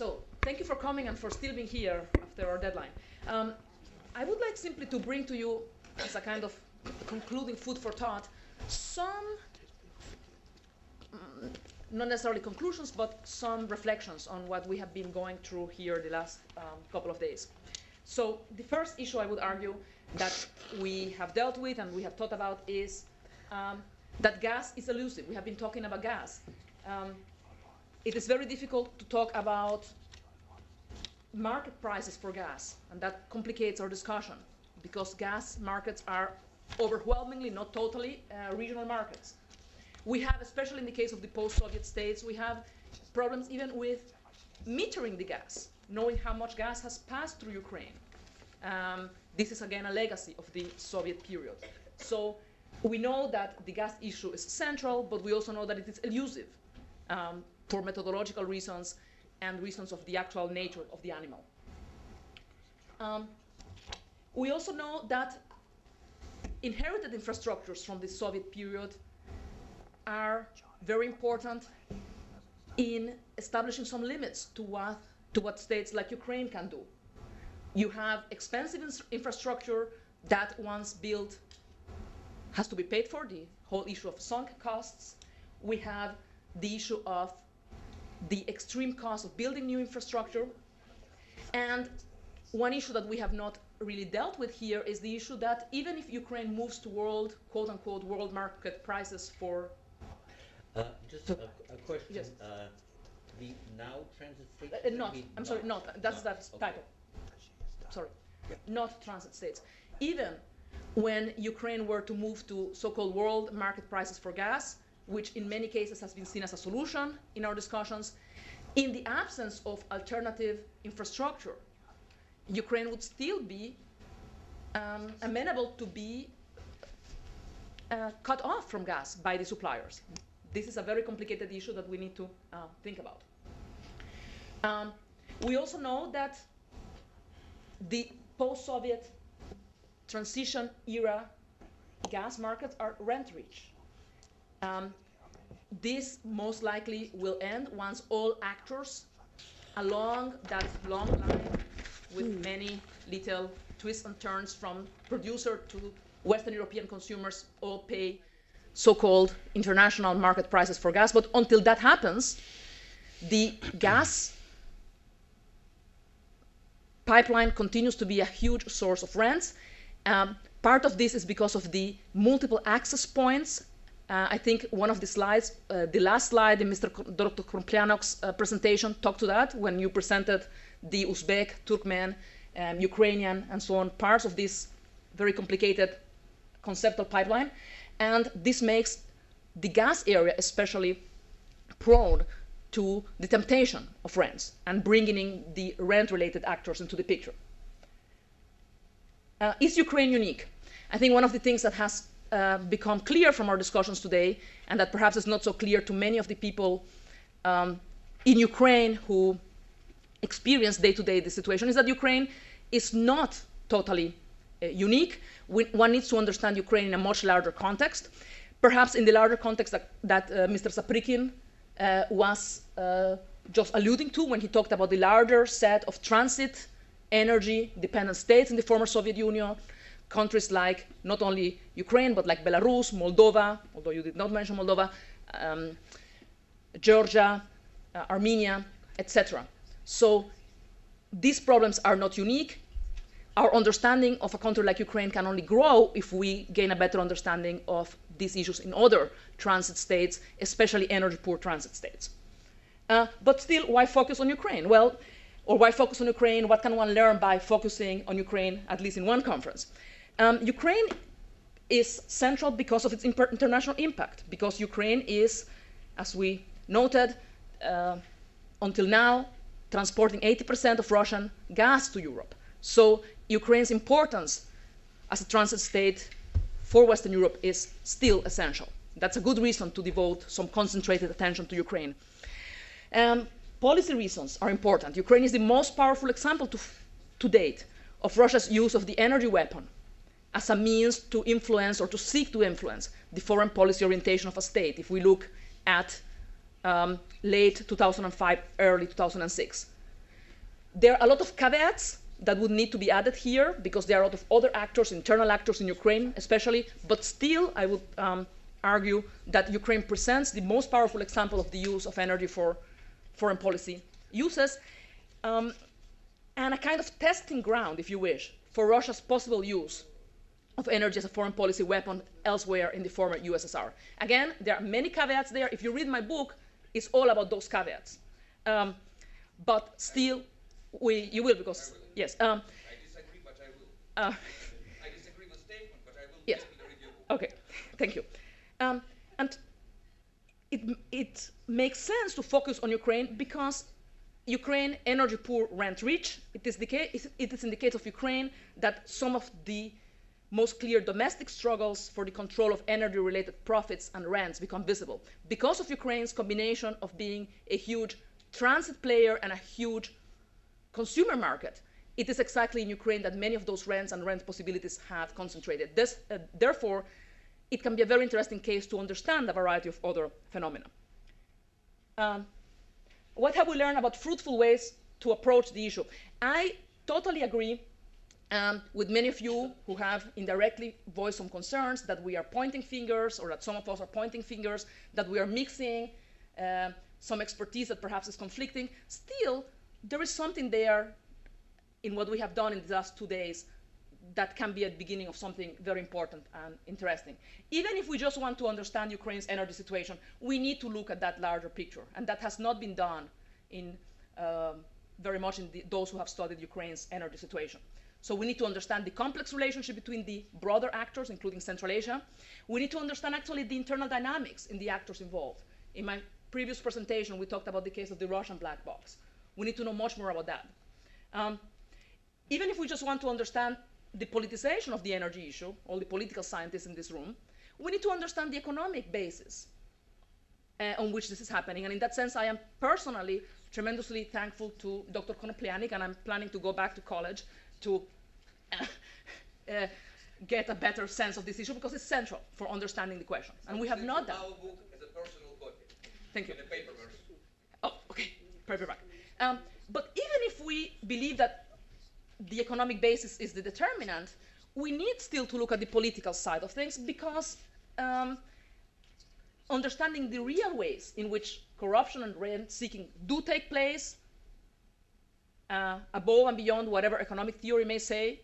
So, thank you for coming and for still being here after our deadline. Um, I would like simply to bring to you, as a kind of concluding food for thought, some, mm, not necessarily conclusions, but some reflections on what we have been going through here the last um, couple of days. So, the first issue I would argue that we have dealt with and we have thought about is um, that gas is elusive. We have been talking about gas. Um, it is very difficult to talk about market prices for gas, and that complicates our discussion because gas markets are overwhelmingly, not totally, uh, regional markets. We have, especially in the case of the post-Soviet states, we have problems even with metering the gas, knowing how much gas has passed through Ukraine. Um, this is again a legacy of the Soviet period. So we know that the gas issue is central, but we also know that it is elusive um, for methodological reasons and reasons of the actual nature of the animal. Um, we also know that inherited infrastructures from the Soviet period are very important in establishing some limits to what, to what states like Ukraine can do. You have expensive infrastructure that once built has to be paid for, the whole issue of sunk costs. We have the issue of the extreme cost of building new infrastructure. And one issue that we have not really dealt with here is the issue that even if Ukraine moves to world, quote unquote, world market prices for. Uh, just a, a question. Yes. Uh, the now transit states? Uh, not, I'm sorry, not, that's Not, that okay. title. Sorry, not transit states. Even when Ukraine were to move to so-called world market prices for gas, which in many cases has been seen as a solution in our discussions, in the absence of alternative infrastructure, Ukraine would still be um, amenable to be uh, cut off from gas by the suppliers. This is a very complicated issue that we need to uh, think about. Um, we also know that the post-Soviet transition era gas markets are rent-rich. Um, this most likely will end once all actors along that long line with many little twists and turns from producer to Western European consumers all pay so-called international market prices for gas. But until that happens, the gas pipeline continues to be a huge source of rents. Um, part of this is because of the multiple access points. Uh, I think one of the slides, uh, the last slide in Mr. Dr. Konoplianik's uh, presentation talked to that when you presented the Uzbek, Turkmen, um, Ukrainian, and so on parts of this very complicated conceptual pipeline. And this makes the gas area especially prone to the temptation of rents and bringing in the rent-related actors into the picture. Uh, is Ukraine unique? I think one of the things that has uh, become clear from our discussions today, and that perhaps is not so clear to many of the people um, in Ukraine who experience day to day the situation, is that Ukraine is not totally uh, unique. We, one needs to understand Ukraine in a much larger context, perhaps in the larger context that, that uh, Mr. Saprykin uh, was uh, just alluding to when he talked about the larger set of transit energy dependent states in the former Soviet Union, countries like not only Ukraine, but like Belarus, Moldova, although you did not mention Moldova, um, Georgia, uh, Armenia, etc. So these problems are not unique. Our understanding of a country like Ukraine can only grow if we gain a better understanding of these issues in other transit states, especially energy poor transit states. Uh, but still, why focus on Ukraine? Well, or why focus on Ukraine? What can one learn by focusing on Ukraine, at least in one conference? Um, Ukraine is central because of its international impact, because Ukraine is, as we noted, uh, until now, transporting 80% of Russian gas to Europe. So Ukraine's importance as a transit state for Western Europe is still essential. That's a good reason to devote some concentrated attention to Ukraine. Um, policy reasons are important. Ukraine is the most powerful example to, to date of Russia's use of the energy weapon as a means to influence or to seek to influence the foreign policy orientation of a state. If we look at um, late 2005, early 2006, there are a lot of caveats that would need to be added here because there are a lot of other actors, internal actors in Ukraine especially, but still I would um, argue that Ukraine presents the most powerful example of the use of energy for foreign policy uses um, and a kind of testing ground, if you wish, for Russia's possible use of energy as a foreign policy weapon elsewhere in the former USSR. Again, there are many caveats there. If you read my book, it's all about those caveats. Um, but still, we, you will because, yes. Um, I disagree, but I will. uh, I disagree with statement, but I will Yes. definitely read your book. Okay, thank you. Um, and it, it makes sense to focus on Ukraine because Ukraine, energy poor, rent rich. It is, the case, it is in the case of Ukraine that some of the most clear domestic struggles for the control of energy related profits and rents become visible because of Ukraine's combination of being a huge transit player and a huge consumer market. It is exactly in Ukraine that many of those rents and rent possibilities have concentrated. This, uh, therefore, it can be a very interesting case to understand a variety of other phenomena. Um, what have we learned about fruitful ways to approach the issue? I totally agree um, with many of you who have indirectly voiced some concerns that we are pointing fingers, or that some of us are pointing fingers, that we are mixing uh, some expertise that perhaps is conflicting. Still, there is something there in what we have done in the last two days that can be a beginning of something very important and interesting. Even if we just want to understand Ukraine's energy situation, we need to look at that larger picture, and that has not been done in um, very much in the, those who have studied Ukraine's energy situation. So we need to understand the complex relationship between the broader actors, including Central Asia. We need to understand actually the internal dynamics in the actors involved. In my previous presentation, we talked about the case of the Russian black box. We need to know much more about that. Um, even if we just want to understand the politicization of the energy issue, all the political scientists in this room, we need to understand the economic basis uh, on which this is happening. And in that sense, I am personally tremendously thankful to Dr. Konoplianik, and I'm planning to go back to college to uh, uh, get a better sense of this issue because it's central for understanding the question. And we have not done. Our book as a personal copy. Thank you. In a paper version. Oh, okay, paperback. Um, but even if we believe that the economic basis is the determinant, we need still to look at the political side of things because um, understanding the real ways in which corruption and rent seeking do take place, uh, above and beyond whatever economic theory may say,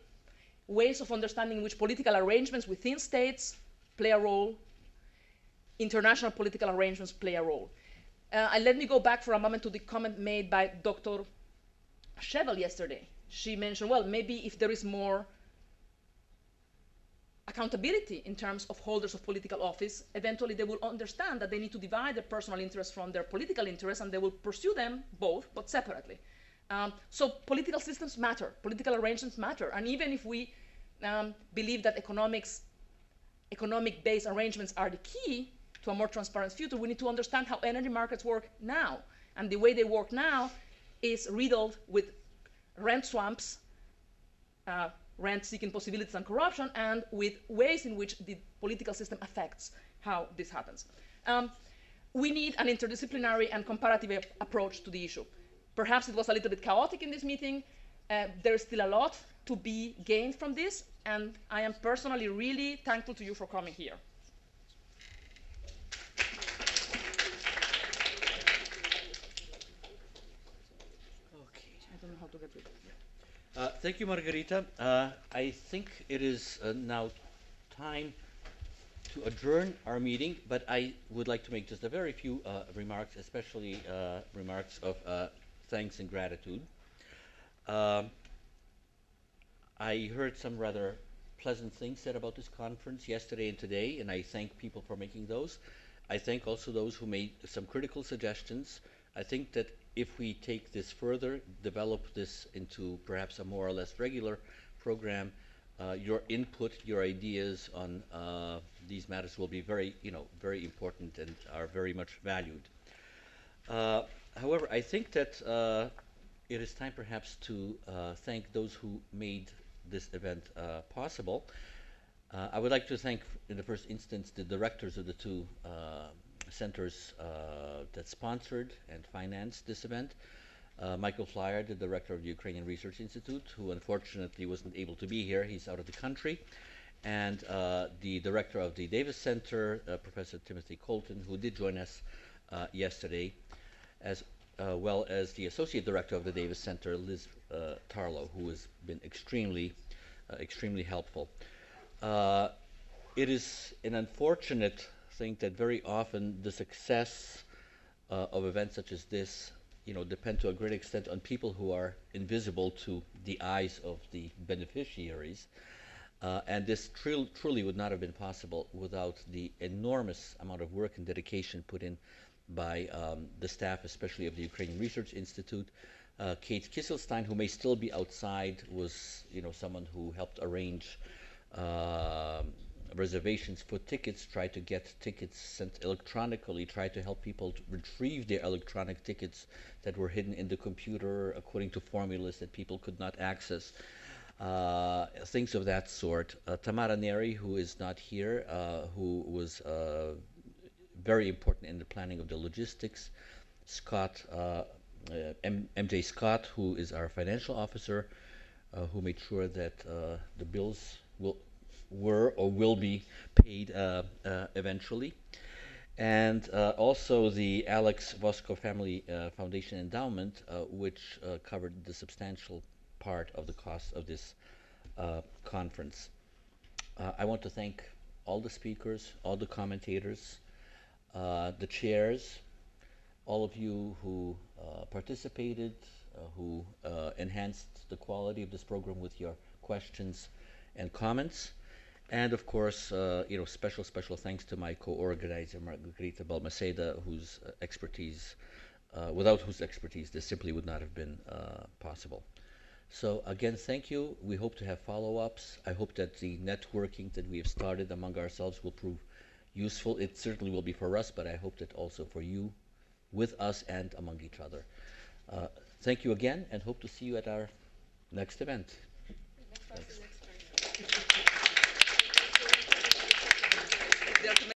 ways of understanding in which political arrangements within states play a role, international political arrangements play a role. Uh, and let me go back for a moment to the comment made by Dr. Shevel yesterday. She mentioned, well, maybe if there is more accountability in terms of holders of political office, eventually they will understand that they need to divide their personal interests from their political interests and they will pursue them both, but separately. Um, so political systems matter, political arrangements matter, and even if we um, believe that economics, economic-based arrangements are the key to a more transparent future, we need to understand how energy markets work now. And the way they work now is riddled with rent swamps, uh, rent-seeking possibilities and corruption, and with ways in which the political system affects how this happens. Um, we need an interdisciplinary and comparative approach to the issue. Perhaps it was a little bit chaotic in this meeting. Uh, there is still a lot to be gained from this, and I am personally really thankful to you for coming here. I don't know how to get rid of it. Uh, thank you, Margarita. Uh, I think it is uh, now time to adjourn our meeting, but I would like to make just a very few uh, remarks, especially uh, remarks of uh, thanks and gratitude. Um, I heard some rather pleasant things said about this conference yesterday and today, and I thank people for making those. I thank also those who made some critical suggestions. I think that if we take this further, develop this into perhaps a more or less regular program, uh, your input, your ideas on uh, these matters will be very, you know, very important and are very much valued. Uh, however, I think that uh, it is time perhaps to uh, thank those who made this event uh, possible. Uh, I would like to thank, in the first instance, the directors of the two uh, centers uh, that sponsored and financed this event. Michael Flier, the director of the Ukrainian Research Institute, who unfortunately wasn't able to be here. He's out of the country. And uh, the director of the Davis Center, uh, Professor Timothy Colton, who did join us uh, yesterday, as uh, well as the associate director of the Davis Center, Liz uh, Tarlow, who has been extremely, extremely helpful. it is an unfortunate thing that very often the success uh, of events such as this, you know, depend to a great extent on people who are invisible to the eyes of the beneficiaries. Uh, and this tr- truly would not have been possible without the enormous amount of work and dedication put in by um, the staff, especially of the Ukrainian Research Institute. Uh, Kate Kisselstein, who may still be outside, was you know someone who helped arrange uh, reservations for tickets, tried to get tickets sent electronically, tried to help people to retrieve their electronic tickets that were hidden in the computer according to formulas that people could not access. Uh, things of that sort. Uh, Tamara Neri, who is not here, uh, who was uh, very important in the planning of the logistics. Scott, uh, uh, M- MJ Scott, who is our financial officer, who made sure that the bills will were or will be paid uh, uh, eventually. And uh, also the Alex Woskob Family Foundation Endowment, which covered the substantial part of the cost of this conference. I want to thank all the speakers, all the commentators, uh, the chairs, all of you who uh, participated, uh, who enhanced the quality of this program with your questions and comments. And of course, uh, you know, special, special thanks to my co-organizer, Margarita Balmaceda, whose uh, expertise, uh, without whose expertise, this simply would not have been uh, possible. So again, thank you. We hope to have follow-ups. I hope that the networking that we have started among ourselves will prove useful. It certainly will be for us, but I hope that also for you, with us and among each other. Uh, thank you again, and hope to see you at our next event. Next